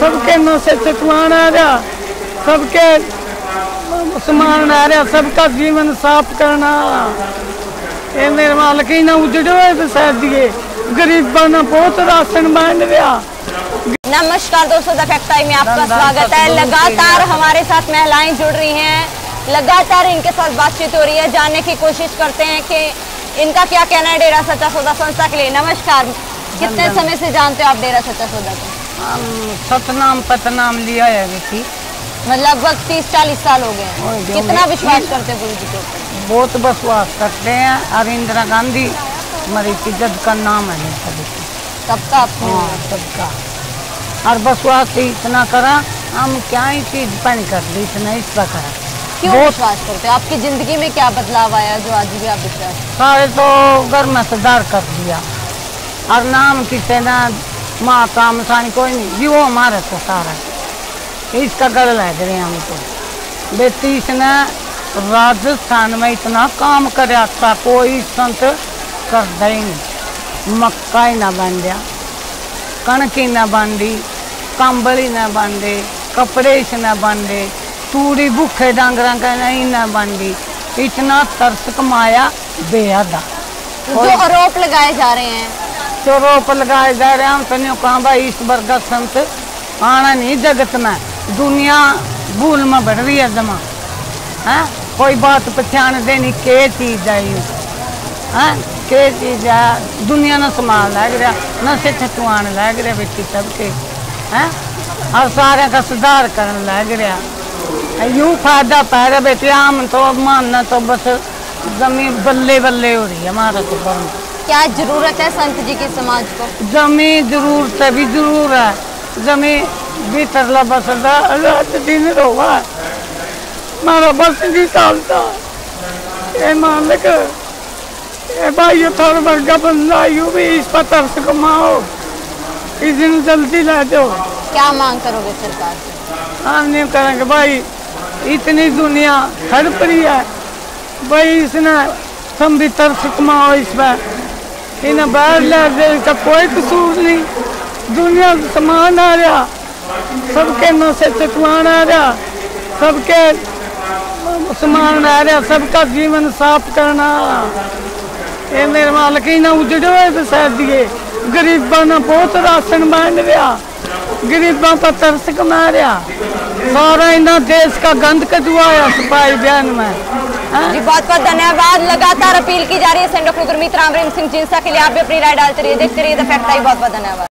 सबके नौ से चटवान आ रहा सबके समान आ रहा सबका जीवन साफ़ करना। ये मेरे मालक ही ना उजड़े हुए बसा दिए। गरीबा ना बहुत राशन बांट रहा नमस्कार दोस्तों द फैक्ट टाइम में आपका स्वागत है। लगातार हमारे साथ महिलाएँ जुड़ रही हैं। लगातार इनके साथ बातचीत हो रही है। जानने की कोशिश करते हैं कि इनका क्या कहना है डेरा सच्चा सौदा संस्था के लिए? नमस्कार। कितने समय से जानते हो आप डेरा सच्चा सौदा को? सतनाम पतनाम लिया है मतलब लगभग तीस चालीस साल हो गए कितना विश्वास करते हैं गुरु जी के ऊपर? बहुत बसवास करते हैं। और इंदिरा गांधी हमारी इज़्ज़त का नाम है सबका अपने हाँ सबका और बसवास से इतना करा हम क्या ही चीज़ बन कर ली इतना इतना करा क्यों विश्वास करते हो? आपकी ज़िंदगी में क्या बदलाव आया जो आज भी आप विश्वास सारे तो घर में सुधार कर दिया। और नाम किसे ना माँ का मसानी कोई नहीं। जी वो हमारे तो सारा। इसका गल लग रहे हम तो बेटी इसने राजस्थान में इतना काम कराया था कोई संत कर ही नहीं। मक्का ही ना बन दिया कणक ही ना बांधी कंबल ही ना बांधे कपड़े ही ना बांधे। तूड़ी भूखे डांगरा का नहीं ना बांधी इतना तरस कमाया बेहदा जो आरोप लगाए जा रहे हैं चोरों पर लगाए जा रहे हैं हम कहा भाई इस वर्ग का संत आना नहीं जगत में दुनिया भूल में बढ़ रही है जमा है कोई बात पहचान देनी के चीज़ है हैं के चीज़ है दुनिया न संभाल लग रहा नशे छटवान लग रहा बेटी सबके हैं और सारे का सुधार करने लग रहा यूँ फ़ायदा पै रहा बेटी आम तो मानना तो बस ज़मीन बल्ले बल्ले हो रही है हमारा तो बंद क्या ज़रूरत है संत जी के समाज को? जमी ज़रूरत है भी ज़रूर है। जमी भीतर बस रात दिन रोवा। मारा बस नहीं चलता ये मालिक ये भाई थोड़ा वर्गा बंदा यू भी इस पर तरस कमाओ। इस दिन जल्दी ला दो क्या मांग करोगे सरकार से? हम नहीं करेंगे भाई इतनी दुनिया हड़प रही है। भाई इसने हम भी तरस कमाओ इस पर इन्हें बाहर इसका कोई कसूर नहीं। दुनिया सामान आ रहा। सबके नौ से चटवान आ रहा। सबके सामान आ रहा। सबका जीवन साफ़ करना। ये मेरे मालक ही ना उजड़े हुए बसा दिए। गरीबा ना बहुत राशन बांट रहा। गरीबों पर तरस कमा रहा। सारा इना देश का गंद कदुआ है सिपाही बयान में। जी, बहुत बहुत धन्यवाद। लगातार अपील की जा रही है सेंडो गुरमीत राम सिंह जिंसा के लिए आप भी अपनी राय डालते रहिए, देखते रहिए द फैक्ट बहुत बहुत धन्यवाद।